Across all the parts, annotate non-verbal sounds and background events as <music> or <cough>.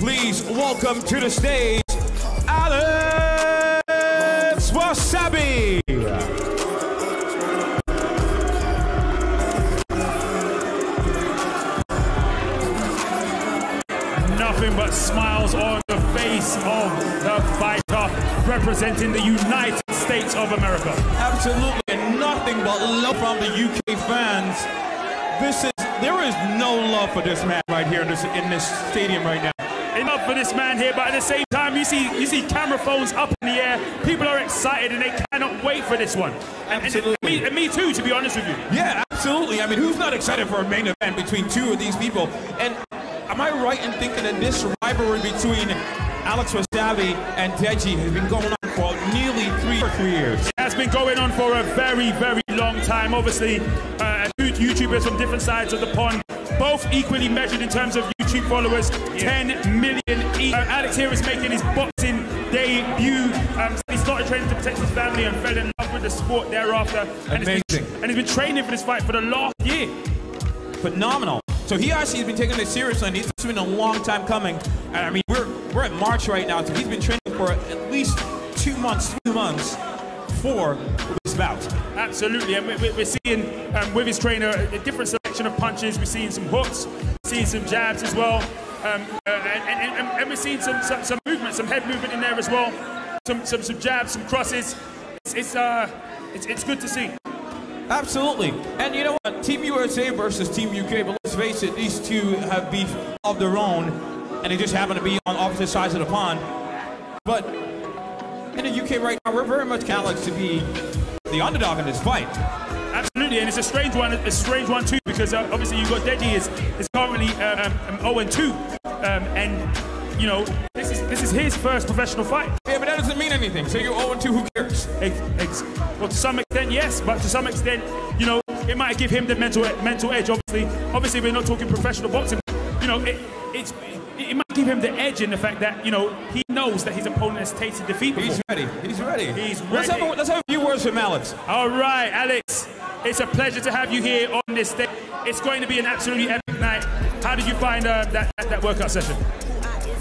Please welcome to the stage, Alex Wassabi. Nothing but smiles on the face of the fighter representing the United States of America. Absolutely, and nothing but love from the UK fans. This is there is no love for this man right here in this in this stadium right now. Enough for this man here, but at the same time, you see you see camera phones up in the air. People are excited and they cannot wait for this one. And, and Absolutely. me, and me too, to be honest with you. Yeah, absolutely. I mean, who's not excited for a main event between two of these people? And am I right in thinking that this rivalry between Alex Wassabi and Deji has been going on for nearly three three years? It has been going on for a very, very long time. Obviously, uh, YouTubers from different sides of the pond, both equally measured in terms of YouTube followers, 10 million each. Uh, Alex here is making his boxing debut. Um, he started training to protect his family and fell in love with the sport thereafter. And He's been, Amazing. and he's been training for this fight for the last year. Phenomenal. So he actually has been taking this seriously, and it's been a long time coming. And I mean, we're we're at March right now, so he's been training for at least two months, three months for this bout. Absolutely, and we- we- we're seeing um, with his trainer a different selection of punches. We're seeing some hooks, seeing some jabs as well, um, uh, and, and, and, and we're seeing some, some some movement, some head movement in there as well, some some, some jabs, some crosses. It's it's, uh, it's it's good to see. Absolutely. And you know what? Team USA versus Team UK, but let's face it, these two have beef of their own, and they just happen to be on opposite sides of the pond. But in the UK right now, we're very much Alex to be the underdog in this fight. Absolutely, and it's a strange one. A strange one too, because uh, obviously you've got Deji is is currently um, um, 0 and 2, um, and you know this is this is his first professional fight. Yeah, but that doesn't mean anything. So you're 0 2, who cares? Ex- ex- well, to some extent, yes, but to some extent, you know, it might give him the mental mental edge. Obviously, obviously, we're not talking professional boxing. You know, it, it's it, it might give him the edge in the fact that you know he knows that his opponent has tasted defeat. Before. He's ready. He's ready. He's Let's have, ready. a, let's have a few words from Alex. All right, Alex, it's a pleasure to have you here on this day. It's going to be an absolutely epic night. How did you find uh, that, that that workout session?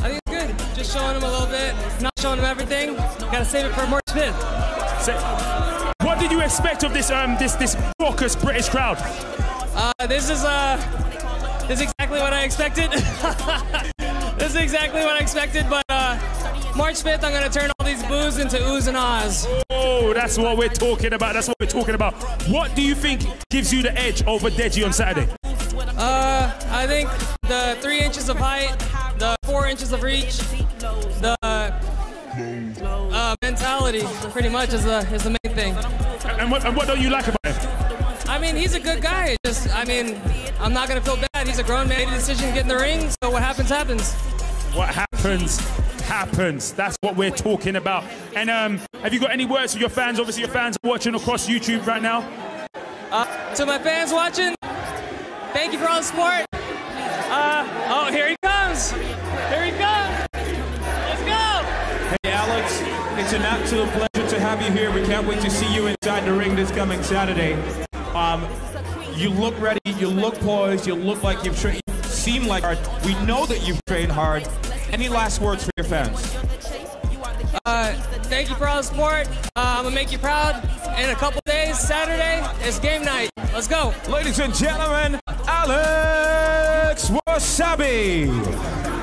I think it's good. Just showing him a little bit, not showing him everything. Gotta save it for March 5th. So, what did you expect of this um this this raucous British crowd? Uh, this is uh, this is exactly what I expected. <laughs> this is exactly what I expected, but uh, March 5th, I'm gonna turn all these boos into oohs and ahs. Oh, that's what we're talking about. That's what we're talking about. What do you think gives you the edge over Deji on Saturday? Uh, I think the three inches of height, the four inches of reach, the uh, mentality, pretty much is the is the main thing. And what, and what don't you like about him? I mean, he's a good guy. Just, I mean, I'm not gonna feel bad. He's a grown man. Made a decision to get in the ring. So what happens, happens. What happens, happens. That's what we're talking about. And um, have you got any words for your fans? Obviously, your fans are watching across YouTube right now. Uh, to my fans watching, thank you for all the support. Uh, oh, here he comes. Here he comes. Let's go. Hey, Alex, it's an absolute pleasure to have you here. We can't wait to see you inside the ring this coming Saturday. Um, you look ready, you look poised, you look like you've trained, you seem like hard. We know that you've trained hard. Any last words for your fans? Uh, thank you for all the support. Uh, I'm gonna make you proud. In a couple days, Saturday, it's game night. Let's go. Ladies and gentlemen, Alex Wassabi.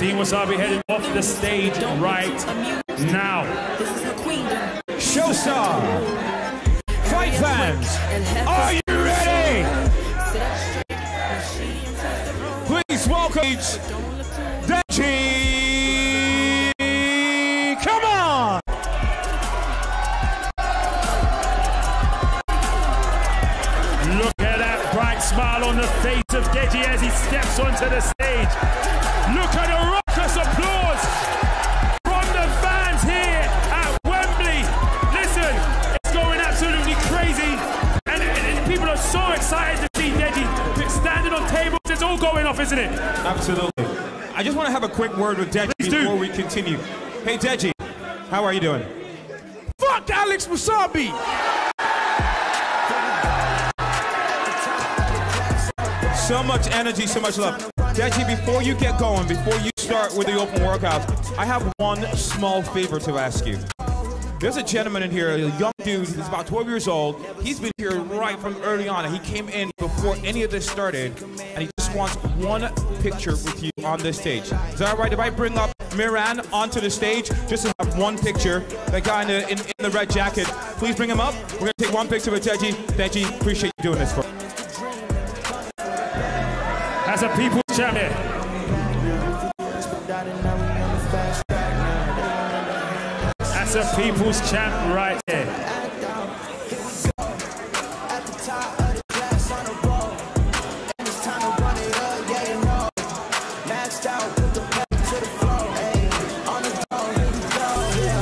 Team Wassabi heading off the stage right now. This is her queendom. Showstar. Fight fans, are you ready? Up straight. So excited to see Deji standing on tables. It's all going off, isn't it? Absolutely. I just want to have a quick word with Deji Please do. before we continue. Hey, Deji, how are you doing? Fuck Alex Wassabi! So much energy, so much love. Deji, before you get going, before you start with the open workout, I have one small favor to ask you. There's a gentleman in here, a young dude, he's about 12 years old. He's been here right from early on. He came in before any of this started, and he just wants one picture with you on this stage. Is that right if I bring up Miran onto the stage just to have one picture? That guy in the, in, in the red jacket, please bring him up. We're going to take one picture with Deji. Deji, appreciate you doing this for us. As a people's champion. That's a people's champ right there.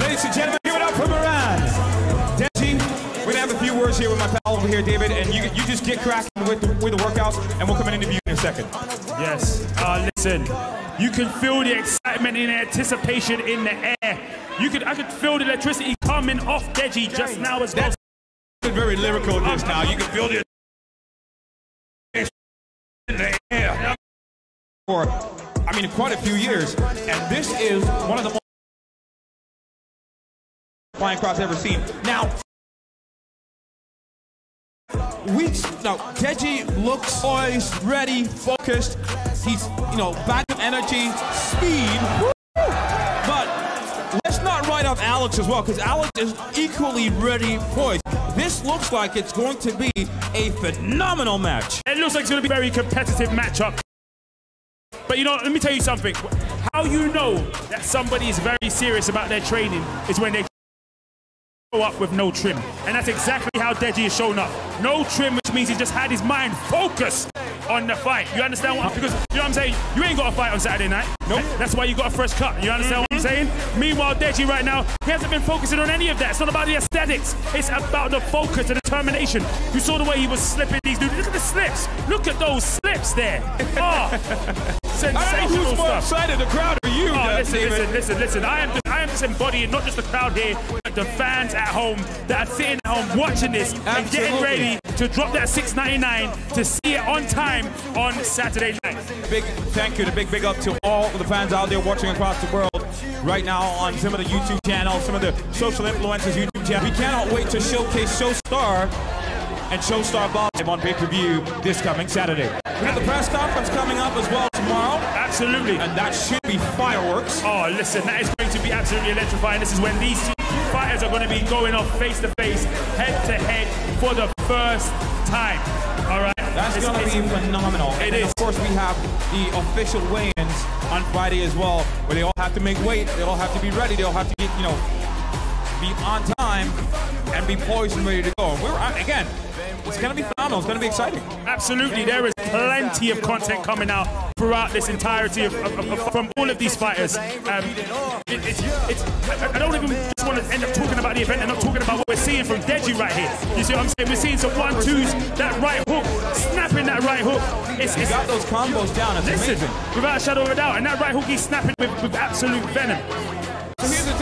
Ladies and gentlemen, give it up for Moran. Deji, we're gonna have a few words here with my pal over here, David, and you you just get cracking with the, with the workouts, and we'll come and interview you in a second. Yes. Uh, listen, you can feel the excitement and anticipation in the air. You could, I could feel the electricity coming off Deji just now as well. That's very lyrical just now. You can feel the in the air. For, I mean, quite a few years, and this is one of the most flying cross ever seen. Now, we now Deji looks poised, ready, focused. He's you know back of energy, speed. Woo! Write off Alex as well, because Alex is equally ready, poised. This looks like it's going to be a phenomenal match. It looks like it's going to be a very competitive matchup. But you know, let me tell you something. How you know that somebody is very serious about their training is when they up with no trim. And that's exactly how Deji is showing up. No trim, which means he just had his mind focused on the fight. You understand what? Because you know what I'm saying? You ain't got a fight on Saturday night. Nope. That's why you got a fresh cut. You understand what I'm mm-hmm. saying? Meanwhile, Deji right now, he hasn't been focusing on any of that. It's not about the aesthetics. It's about the focus, the determination. You saw the way he was slipping these dudes. Look at the slips. Look at those slips there. Oh, <laughs> I don't know sensational who's more stuff. excited, the crowd or Oh, listen, listen, listen, listen. I am, just, I am just embodying not just the crowd here, but the fans at home that are sitting at home watching this and getting ready to drop that 6.99 to see it on time on Saturday night. Big thank you, to big big up to all of the fans out there watching across the world right now on some of the YouTube channels, some of the social influencers YouTube channels. We cannot wait to showcase Showstar and Showstar Bob on pay-per-view this coming Saturday. We have the press conference coming up as well tomorrow, Absolutely. and that should be fireworks. Oh, listen, that is going to be absolutely electrifying. This is when these two fighters are going to be going off face to face, head to head for the first time. All right. That's going to be phenomenal. It and is. Of course, we have the official weigh-ins on Friday as well, where they all have to make weight. They all have to be ready. They all have to get, you know, be on time and be poised and ready to go. We're uh, again. It's going to be phenomenal. It's going to be exciting. Absolutely, there is plenty of content coming out throughout this entirety of, of- of- from all of these fighters. Um, it- it's, it's, I, don't even just want to end up talking about the event and not talking about what we're seeing from Deji right here. You see what I'm saying? We're seeing some one twos, that right hook, snapping that right hook. It's, it's, got those combos down. It's listen, amazing. without a shadow of a doubt, and that right hook he's snapping with, with absolute venom.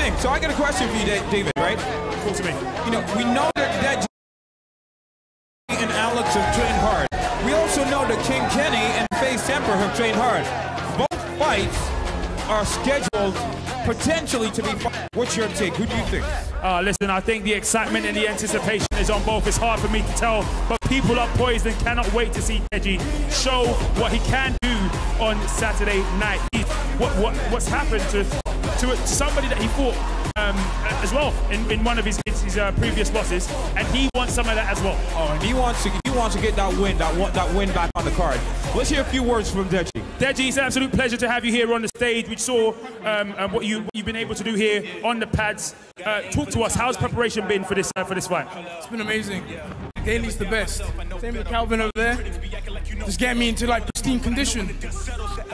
So thing. So I got a question for you, David. Right? Talk to me. You know, we know that that and Alex have trained hard. We also know that King Kenny and FaZe Temperrr have trained hard. Both fights are scheduled potentially to be. fi- What's your take? Who do you think? Uh, listen, I think the excitement and the anticipation is on both. It's hard for me to tell, but people are poised and cannot wait to see Deji show what he can do on Saturday night. He, what, what, what's happened to, to somebody that he fought um, as well in, in one of his, his uh, previous losses, and he wants some of that as well. Oh, and he wants to he wants to get that win, that one, that win back on the card. Let's hear a few words from Deji. Deji, it's an absolute pleasure to have you here on the stage. We saw um, um, what, you, what you've been able to do here on the pads. Uh, talk to us. How's preparation been for this uh, for this fight? It's been amazing. Daly's the best. Same with Calvin over there. Just get me into like pristine condition.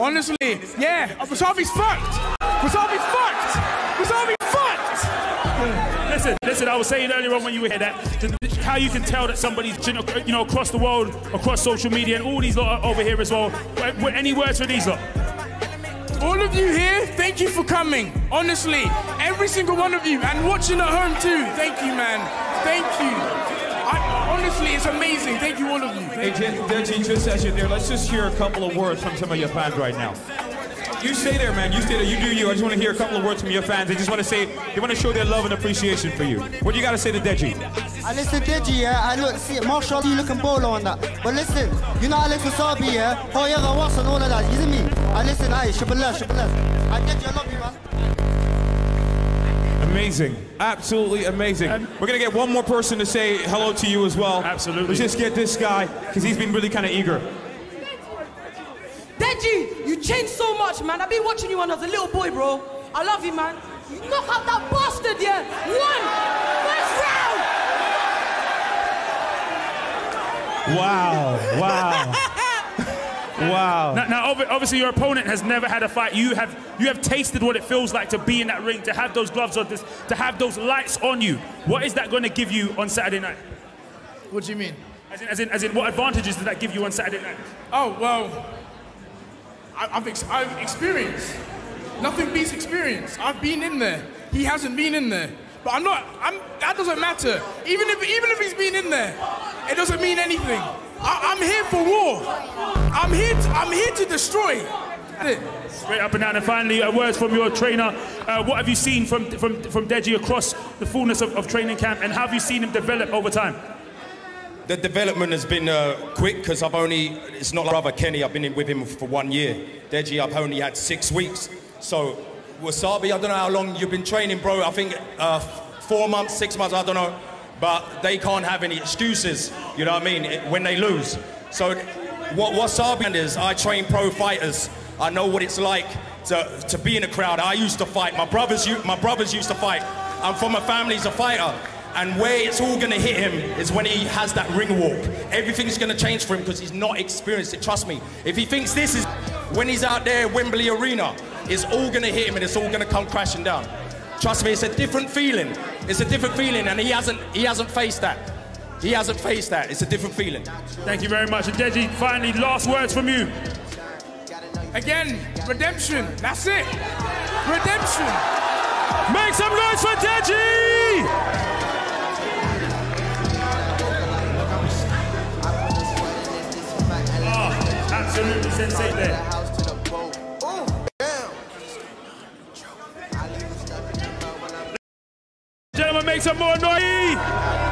Honestly, yeah, oh, Wassabi's fucked. Wassabi's fucked. Wassabi's fucked. Listen, listen. I was saying earlier on when you were here that th- th- how you can tell that somebody's you know, across the world, across social media, and all these lot are over here as well. Any words for these lot? All of you here, thank you for coming. Honestly, every single one of you, and watching at home too. Thank you, man. Thank you. I, honestly, it's amazing. Thank you, all of you. Hey, Thank you. Deji, just as you're there, let's just hear a couple of words from some of your fans right now. You stay there, man. You stay there. You do you. I just want to hear a couple of words from your fans. They just want to say, they want to show their love and appreciation for you. What do you got to say to Deji? I listen, to Deji, yeah, I look, see, Marshall, you looking bolo on that. But listen, you know Alex Wassabi, yeah? Oh, yeah, the was and all of that, you see me? I listen, aye, Shabballah, Shabballah. I Deji, I love you, man. Amazing. Absolutely amazing. We're going to get one more person to say hello to you as well. Absolutely. Let's just get this guy, because he's been really kind of eager. Deji, you changed so much, man. I've been watching you when I was a little boy, bro. I love you, man. You knock out that bastard, yeah. One, first round. Wow. Wow. <laughs> wow. Now, now, obviously, your opponent has never had a fight. You have you have tasted what it feels like to be in that ring, to have those gloves on, this, to have those lights on you. What is that going to give you on Saturday night? What do you mean? As in, as in, as in, what advantages does that give you on Saturday night? Oh, well, I, I've, ex- I've experienced. Nothing beats experience. I've been in there. He hasn't been in there. But I'm not, I'm, that doesn't matter. Even if, even if he's been in there, it doesn't mean anything. I, I'm here for war. I'm here to, I'm here to destroy. Straight up and down. And finally, uh, words from your trainer. Uh, what have you seen from from from Deji across the fullness of, of training camp, and how have you seen him develop over time? The development has been uh, quick because I've only, it's not like brother Kenny, I've been in with him for one year. Deji, I've only had six weeks. So, Wassabi, I don't know how long you've been training, bro. I think uh, four months, six months, I don't know. But they can't have any excuses, you know what I mean, when they lose. So, what Wassabi is, I train pro fighters. I know what it's like to, to be in a crowd. I used to fight. My brothers, my brothers used to fight. I'm from a family who's a fighter. And where it's all gonna hit him is when he has that ring walk. Everything's gonna change for him because he's not experienced it. Trust me. If he thinks this is when he's out there, Wembley Arena, it's all gonna hit him and it's all gonna come crashing down. Trust me, it's a different feeling. It's a different feeling, and he hasn't he hasn't faced that. He hasn't faced that. It's a different feeling. Thank you very much. And Deji, finally, last words from you. Again, redemption. That's it. Redemption. Make some noise for Deji! Oh, absolutely sensate there. Some more!